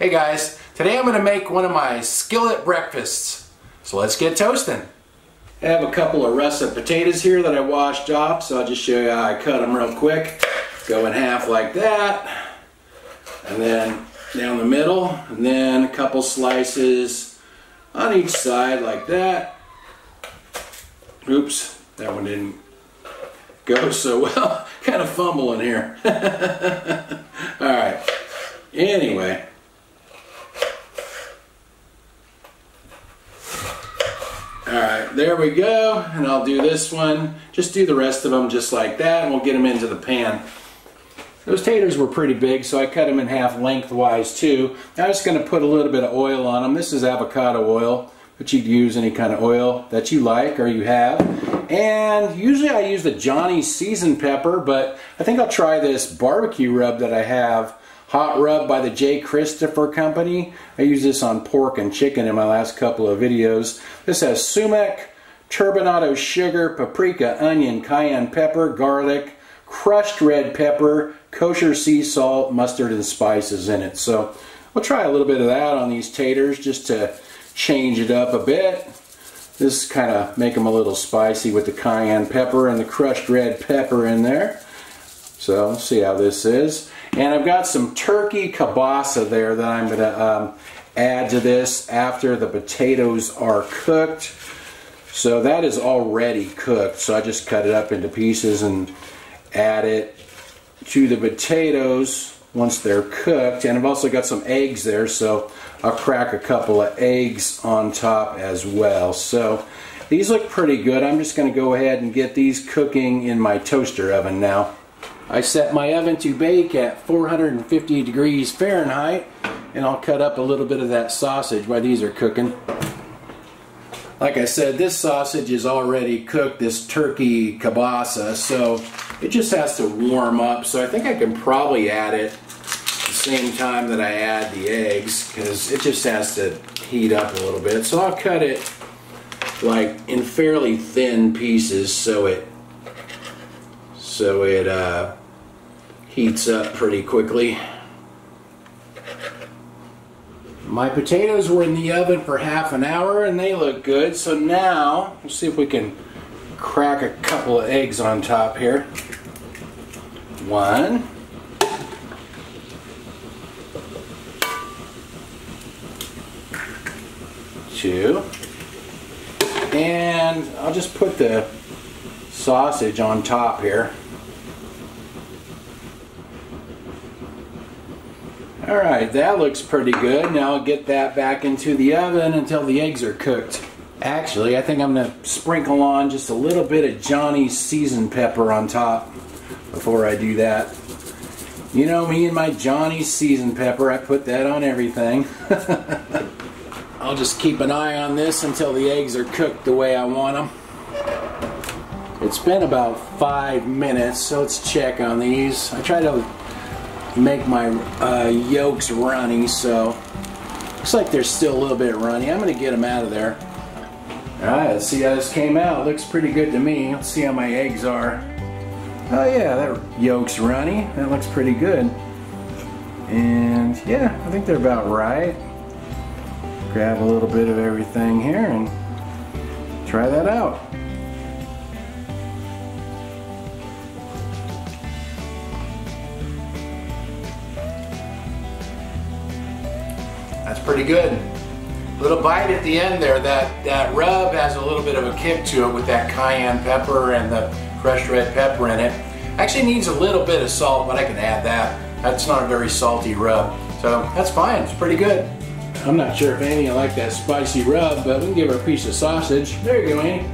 Hey guys, today I'm going to make one of my skillet breakfasts. So let's get toasting. I have a couple of russet potatoes here that I washed off, so I'll just show you how I cut them real quick. Go in half like that, and then down the middle, and then a couple slices on each side like that. Oops, that one didn't go so well. kind of fumbling here. Alright, anyway. Alright, there we go. And I'll do this one. Just do the rest of them just like that and we'll get them into the pan. Those taters were pretty big, so I cut them in half lengthwise too. I'm just going to put a little bit of oil on them. This is avocado oil, but you would use any kind of oil that you like or you have. And usually I use the Johnny seasoned pepper, but I think I'll try this barbecue rub that I have Hot Rub by the J. Christopher Company. I use this on pork and chicken in my last couple of videos. This has sumac, turbinado sugar, paprika, onion, cayenne pepper, garlic, crushed red pepper, kosher sea salt, mustard, and spices in it. So we'll try a little bit of that on these taters just to change it up a bit. This kind of make them a little spicy with the cayenne pepper and the crushed red pepper in there. So see how this is. And I've got some turkey kielbasa there that I'm going to um, add to this after the potatoes are cooked. So that is already cooked. So I just cut it up into pieces and add it to the potatoes once they're cooked. And I've also got some eggs there, so I'll crack a couple of eggs on top as well. So these look pretty good. I'm just going to go ahead and get these cooking in my toaster oven now. I set my oven to bake at 450 degrees Fahrenheit and I'll cut up a little bit of that sausage while these are cooking. Like I said, this sausage is already cooked, this turkey kielbasa, so it just has to warm up. So I think I can probably add it the same time that I add the eggs because it just has to heat up a little bit. So I'll cut it like in fairly thin pieces so it so it uh, heats up pretty quickly. My potatoes were in the oven for half an hour and they look good. So now, let's see if we can crack a couple of eggs on top here. One. Two. And I'll just put the sausage on top here. Alright, that looks pretty good. Now I'll get that back into the oven until the eggs are cooked. Actually, I think I'm to sprinkle on just a little bit of Johnny's seasoned pepper on top before I do that. You know me and my Johnny's seasoned pepper, I put that on everything. I'll just keep an eye on this until the eggs are cooked the way I want them. It's been about five minutes, so let's check on these. I try to make my uh, yolks runny, so looks like they're still a little bit runny. I'm going to get them out of there. Alright, let's see how this came out. Looks pretty good to me. Let's see how my eggs are. Oh yeah, that yolk's runny. That looks pretty good. And yeah, I think they're about right. Grab a little bit of everything here and try that out. That's pretty good. Little bite at the end there. That, that rub has a little bit of a kick to it with that cayenne pepper and the crushed red pepper in it. Actually needs a little bit of salt, but I can add that. That's not a very salty rub. So that's fine, it's pretty good. I'm not sure if Annie will like that spicy rub, but we can give her a piece of sausage. There you go, Annie.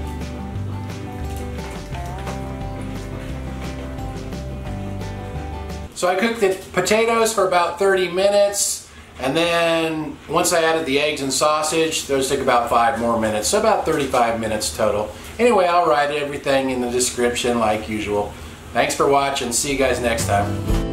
So I cooked the potatoes for about 30 minutes. And then once I added the eggs and sausage, those took about five more minutes, so about 35 minutes total. Anyway, I'll write everything in the description like usual. Thanks for watching. See you guys next time.